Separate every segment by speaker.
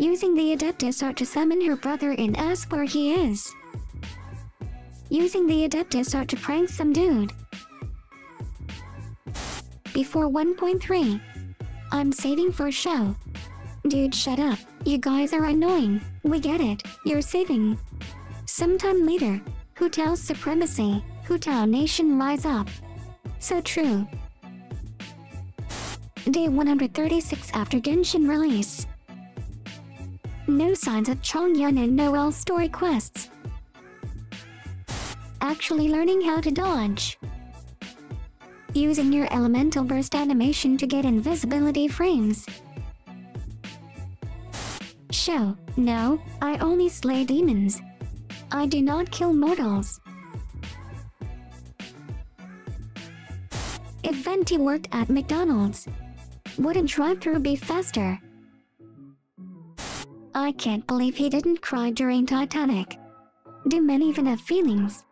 Speaker 1: Using the Adeptus Art to summon her brother and ask where he is. Using the Adeptus Art to prank some dude. Before 1.3. I'm saving for Xiao. Dude, shut up. You guys are annoying. We get it. You're saving. Sometime later. Hu Tao's supremacy. Hu Tao Nation rise up. So true. Day 136 after Genshin release. No signs of Chongyun and Noelle story quests. Actually learning how to dodge. Using your elemental burst animation to get invisibility frames. Xiao, no, I only slay demons. I do not kill mortals. If Venti worked at McDonald's, wouldn't drive-through be faster? I can't believe he didn't cry during Titanic. Do men even have feelings?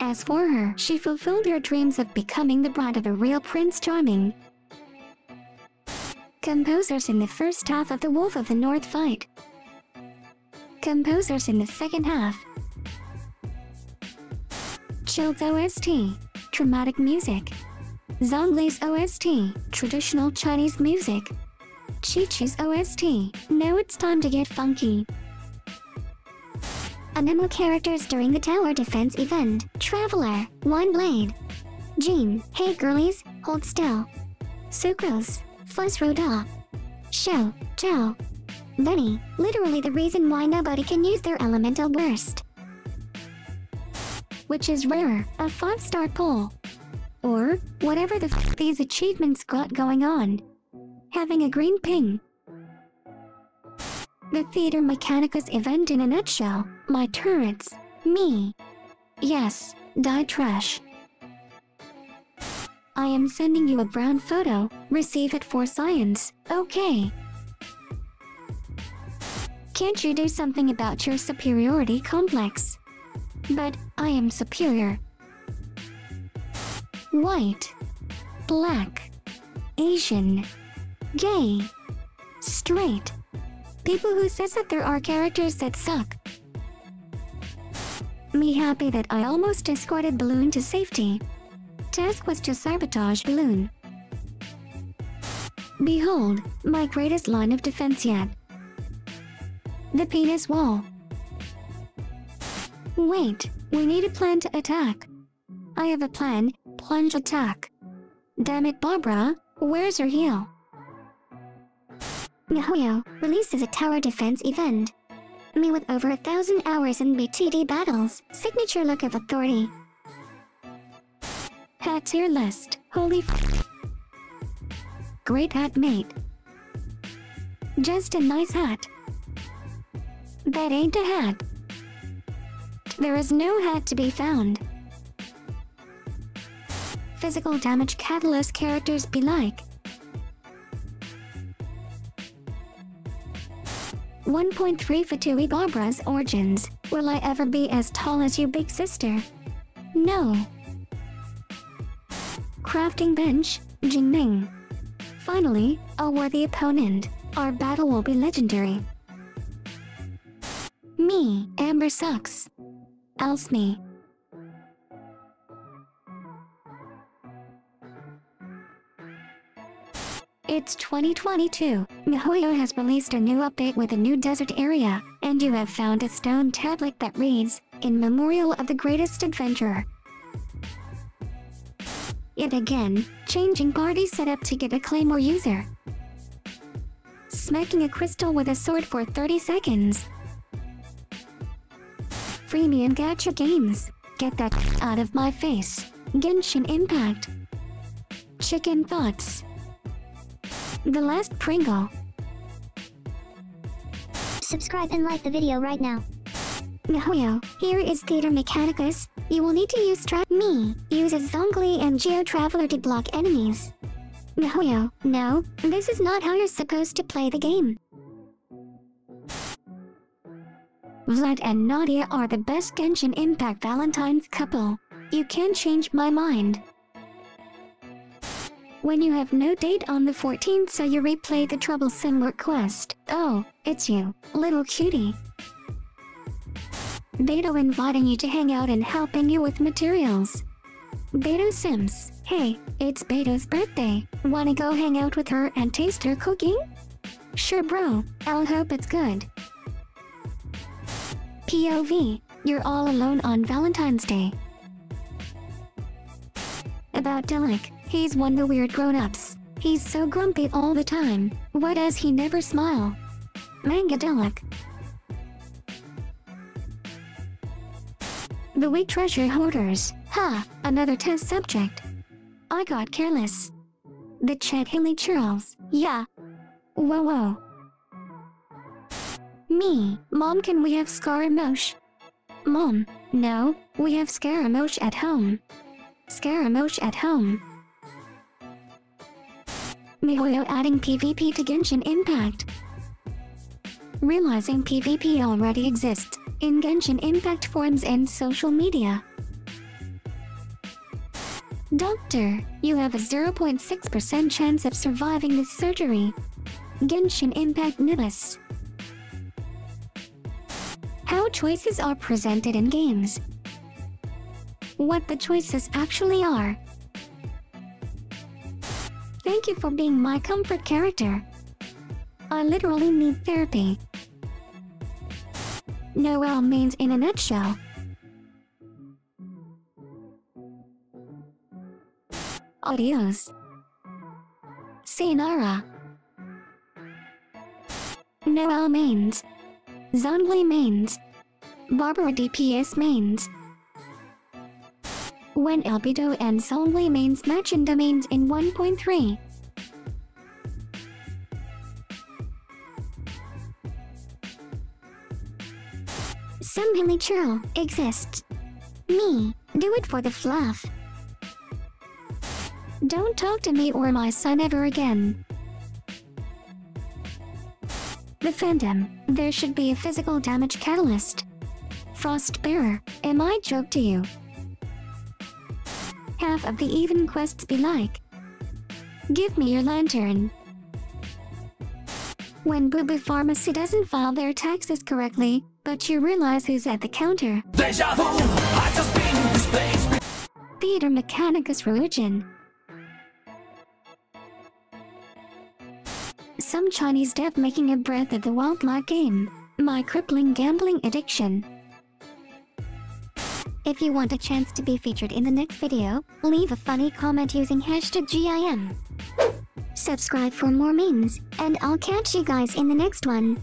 Speaker 1: As for her, she fulfilled her dreams of becoming the bride of a real Prince Charming. Composers in the first half of The Wolf of the North fight. Composers in the second half. Childe's OST, dramatic music. Zhongli's OST, traditional Chinese music. Qiqi's OST, now it's time to get funky. Anemo characters during the tower defense event. Traveler, One Blade. Jean, hey girlies, hold still. Sucrose, Fuzz Roda. Xiao, Joe. Benny, literally the reason why nobody can use their elemental burst. Which is rarer, a 5-star pull. Or, whatever the f these achievements got going on. Having a green ping. The Theater Mechanicus event in a nutshell. My turrets. Me. Yes, die trash. I am sending you a brown photo. Receive it for science, okay? Can't you do something about your superiority complex? But, I am superior. White. Black. Asian. Gay. Straight. People who says that there are characters that suck. Me happy that I almost escorted Balloon to safety. Task was to sabotage Balloon. Behold, my greatest line of defense yet. The penis wall. Wait, we need a plan to attack. I have a plan, plunge attack. Damn it Barbara, where's your heel? MiHoYo releases a tower defense event. Me with over a thousand hours in BTD battles, signature look of authority. Hat tier list, holy f Great hat mate. Just a nice hat. That ain't a hat. There is no hat to be found. Physical damage catalyst characters be like. 1.3 Fatui Barbara's origins. Will I ever be as tall as you, big sister? No. Crafting bench, Jingming. Finally, a worthy opponent. Our battle will be legendary. Me, Amber sucks. Else me. It's 2022. MiHoYo has released a new update with a new desert area, and you have found a stone tablet that reads, In Memorial of the Greatest Adventurer. Yet again, changing party setup to get a claymore user. Smacking a crystal with a sword for 30 seconds. Free me gacha games. Get that out of my face. Genshin Impact. Chicken Thoughts. The Last Pringle.
Speaker 2: Subscribe and like the video right now.
Speaker 1: MiHoYo, here is Theater Mechanicus. You will need to use Trap Me. use a Zhongli and Geo Traveler to block enemies. MiHoYo, no, this is not how you're supposed to play the game. Vlad and Nadia are the best Genshin Impact Valentine's couple. You can't change my mind. When you have no date on the 14th so you replay the troublesome request. Oh, it's you, little cutie. Beto inviting you to hang out and helping you with materials. Beto Sims, hey, it's Beto's birthday. Wanna go hang out with her and taste her cooking? Sure bro, I'll hope it's good. POV, you're all alone on Valentine's Day. About Diluc, he's one of the weird grown-ups. He's so grumpy all the time. Why does he never smile? Mangadelic. The weak treasure hoarders. Ha, another test subject. I got careless. The Chet Hilichurls. Yeah. Whoa whoa. Me, Mom, can we have Scaramouche? Mom, no, we have Scaramouche at home. Scaramouche at home. MiHoYo adding PvP to Genshin Impact. Realizing PvP already exists in Genshin Impact forums and social media. Doctor, you have a 0.6% chance of surviving this surgery. Genshin Impact Nibus. How choices are presented in games. What the choices actually are. You for being my comfort character. I literally need therapy. Noelle means in a nutshell. Adios. Sayonara. Noelle means. Zhongli means. Barbara DPS means. When Albedo and Zhongli means match in domains in 1.3. Some Billy Churl exists. Me, do it for the fluff. Don't talk to me or my son ever again. The Phantom, there should be a physical damage catalyst. Frost Bearer, am I joke to you? Half of the even quests be like. Give me your lantern. When Bubu Pharmacy doesn't file their taxes correctly, but you realize who's at the counter.
Speaker 3: Deja vu, I just been in this place.
Speaker 1: Theater Mechanicus Religion. Some Chinese dev making a Breath of the Wild like game. My crippling gambling addiction. If you want a chance to be featured in the next video, leave a funny comment using hashtag GIM. Subscribe for more memes, and I'll catch you guys in the next one.